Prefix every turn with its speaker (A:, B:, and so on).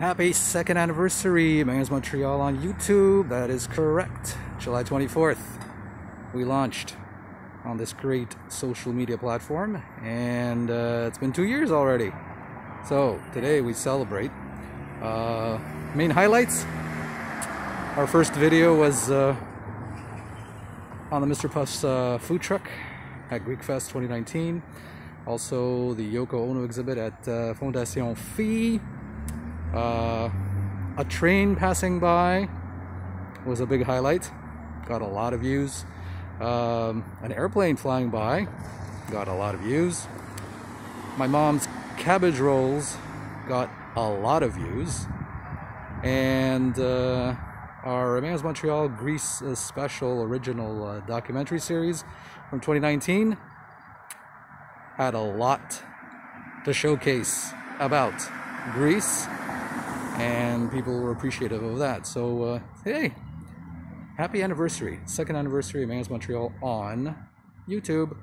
A: Happy second anniversary, Emmanuels Montreal on YouTube. That is correct. July 24th, we launched on this great social media platform, and uh, it's been two years already. So today we celebrate. Uh, main highlights our first video was uh, on the Mr. Puff's uh, food truck at Greek Fest 2019. Also, the Yoko Ono exhibit at uh, Fondation Phi. Uh, a train passing by was a big highlight. Got a lot of views. Um, an airplane flying by got a lot of views. My mom's cabbage rolls got a lot of views. And uh, our Emmanuels Montreal Greece uh, special original uh, documentary series from 2019 had a lot to showcase about Greece and people were appreciative of that. So, uh, hey, happy anniversary, second anniversary of Emmanuels Montreal on YouTube.